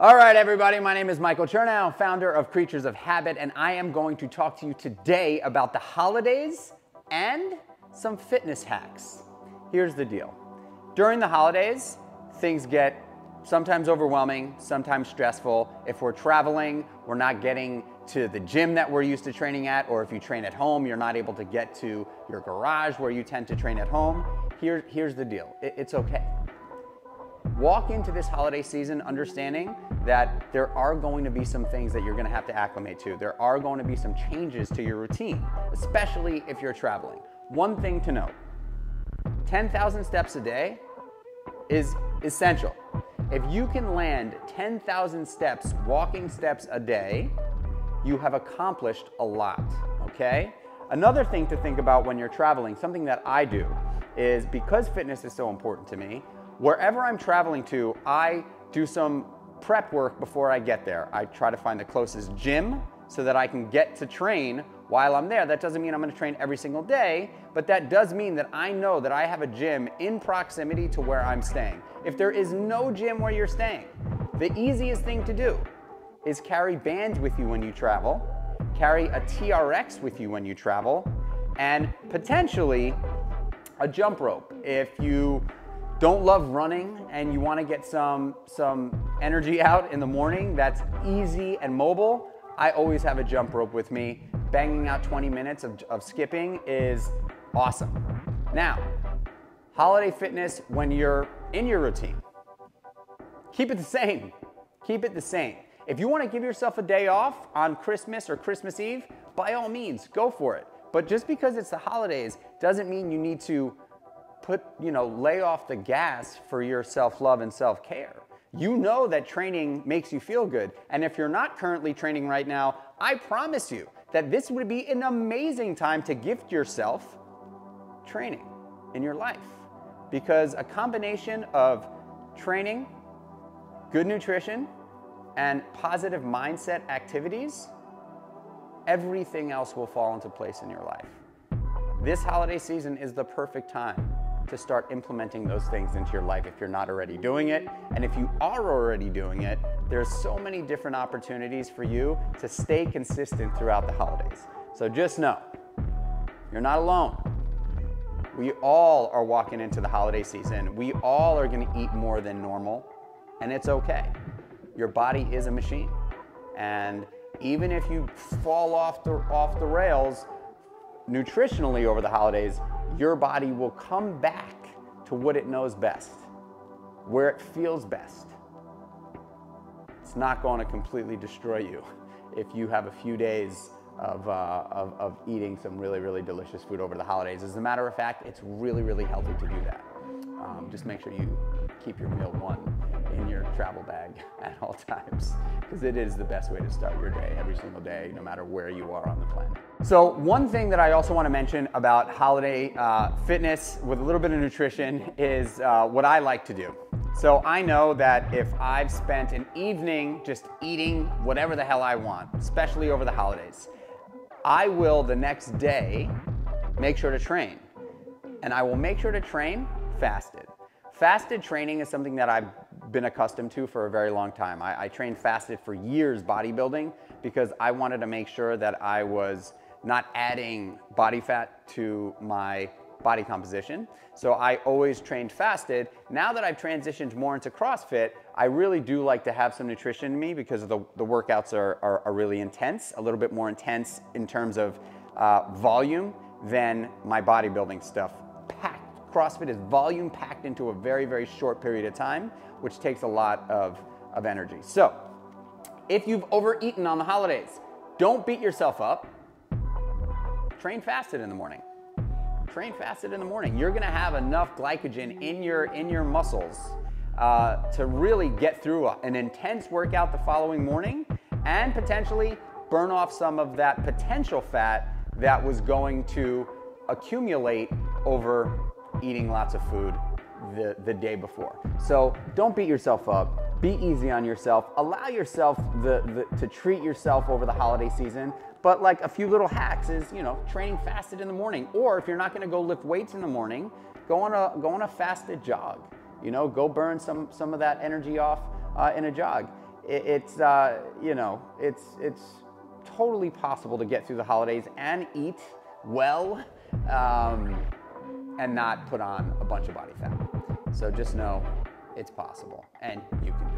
All right, everybody, my name is Michael Chernow, founder of Kreatures of Habit, and I am going to talk to you today about the holidays and some fitness hacks. Here's the deal. During the holidays, things get sometimes overwhelming, sometimes stressful. If we're traveling, we're not getting to the gym that we're used to training at, or if you train at home, you're not able to get to your garage where you tend to train at home. Here, here's the deal it, it's okay. Walk into this holiday season understanding that there are going to be some things that you're going to have to acclimate to. There are going to be some changes to your routine, especially if you're traveling. One thing to note 10,000 steps a day is essential. If you can land 10,000 steps, walking steps a day, you have accomplished a lot, okay? Another thing to think about when you're traveling, something that I do, is because fitness is so important to me, Wherever I'm traveling to, I do some prep work before I get there. I try to find the closest gym so that I can get to train while I'm there. That doesn't mean I'm gonna train every single day, but that does mean that I know that I have a gym in proximity to where I'm staying. If there is no gym where you're staying, the easiest thing to do is carry bands with you when you travel, carry a TRX with you when you travel, and potentially a jump rope. If you don't love running and you want to get some, some energy out in the morning that's easy and mobile, I always have a jump rope with me. Banging out 20 minutes of, of skipping is awesome. Now, holiday fitness when you're in your routine, keep it the same. Keep it the same. If you want to give yourself a day off on Christmas or Christmas Eve, by all means, go for it. But just because it's the holidays doesn't mean you need to put, you know, lay off the gas for your self-love and self-care. You know that training makes you feel good. And if you're not currently training right now, I promise you that this would be an amazing time to gift yourself training in your life. Because a combination of training, good nutrition, and positive mindset activities, everything else will fall into place in your life. This holiday season is the perfect time to start implementing those things into your life if you're not already doing it. And if you are already doing it, there's so many different opportunities for you to stay consistent throughout the holidays. So just know, you're not alone. We all are walking into the holiday season. We all are gonna eat more than normal, and it's okay. Your body is a machine. And even if you fall off the, off the rails nutritionally over the holidays, your body will come back to what it knows best, where it feels best. It's not going to completely destroy you if you have a few days of, uh, of, of, eating some really, really delicious food over the holidays. As a matter of fact, it's really, really healthy to do that. Um, just make sure you keep your meal one in your travel bag at all times because it is the best way to start your day every single day, no matter where you are on the planet. So one thing that I also want to mention about holiday uh, fitness with a little bit of nutrition is uh, what I like to do. So I know that if I've spent an evening just eating whatever the hell I want, especially over the holidays, I will the next day make sure to train. And I will make sure to train fasted. Fasted training is something that I've been accustomed to for a very long time. I, I trained fasted for years bodybuilding because I wanted to make sure that I was not adding body fat to my body composition. So I always trained fasted. Now that I've transitioned more into CrossFit, I really do like to have some nutrition in me because the, the workouts are, are, are, really intense, a little bit more intense in terms of uh, volume than my bodybuilding stuff CrossFit is volume packed into a very, very short period of time, which takes a lot of, of energy. So, if you've overeaten on the holidays, don't beat yourself up. Train fasted in the morning. Train fasted in the morning. You're gonna have enough glycogen in your, in your muscles uh, to really get through an intense workout the following morning and potentially burn off some of that potential fat that was going to accumulate over eating lots of food the, the day before. So don't beat yourself up. Be easy on yourself. Allow yourself the, the, to treat yourself over the holiday season. But like a few little hacks is, you know, training fasted in the morning. Or if you're not going to go lift weights in the morning, go on a go on a fasted jog. You know, go burn some some of that energy off uh, in a jog. it, it's, uh, you know, it's, it's totally possible to get through the holidays and eat well um, and not put on a bunch of body fat. So just know it's possible and you can do it.